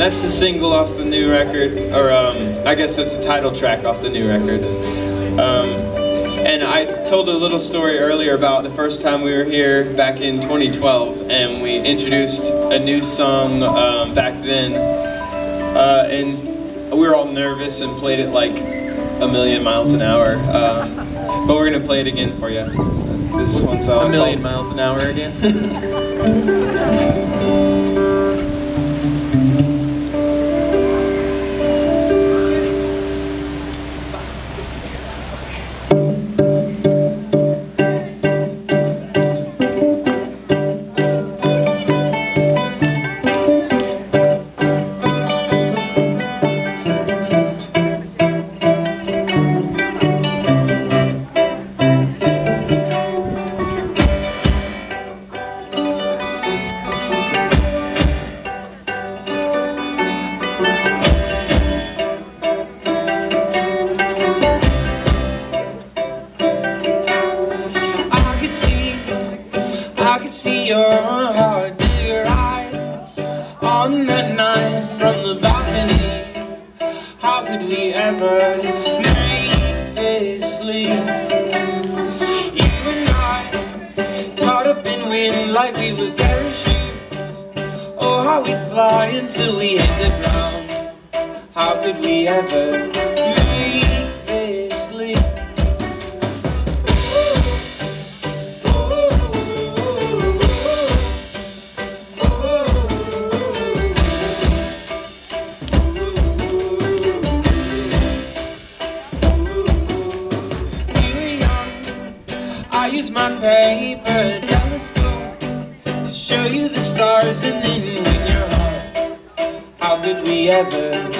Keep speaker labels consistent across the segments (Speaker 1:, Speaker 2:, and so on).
Speaker 1: that's the single off the new record, or um, I guess that's the title track off the new record. Um, and I told a little story earlier about the first time we were here back in 2012, and we introduced a new song um, back then, uh, and we were all nervous and played it like a million miles an hour. Um, but we're gonna play it again for you. This one's all
Speaker 2: a million miles an hour again.
Speaker 3: Could see your heart your eyes on that night from the balcony. How could we ever make this leap? You and I, caught up in wind like we were parachutes. Oh, how we'd fly until we hit the ground. How could we ever make my paper telescope to show you the stars and then win your heart. How could we ever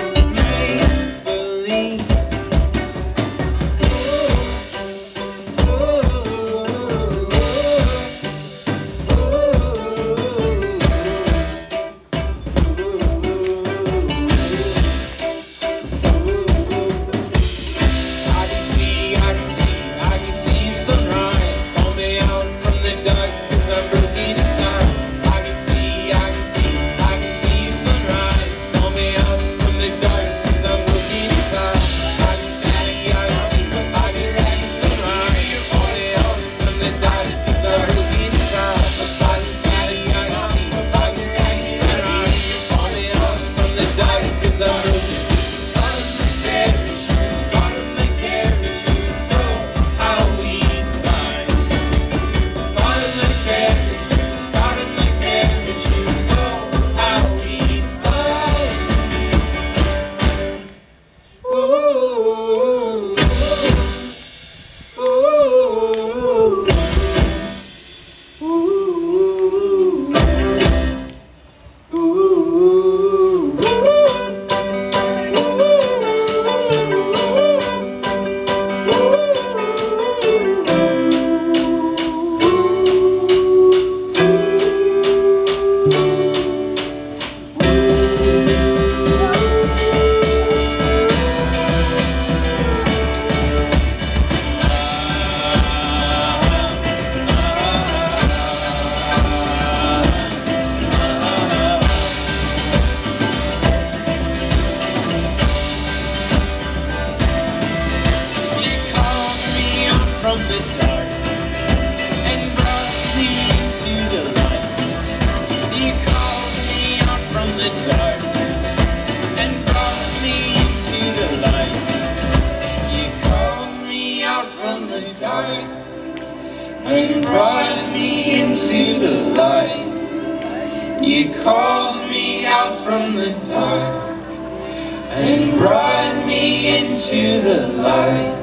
Speaker 3: from the dark and brought me into the light. You called me out from the dark and brought me into the light. You called me out from the dark and brought me into the light. You called me out from the dark and brought me into the light.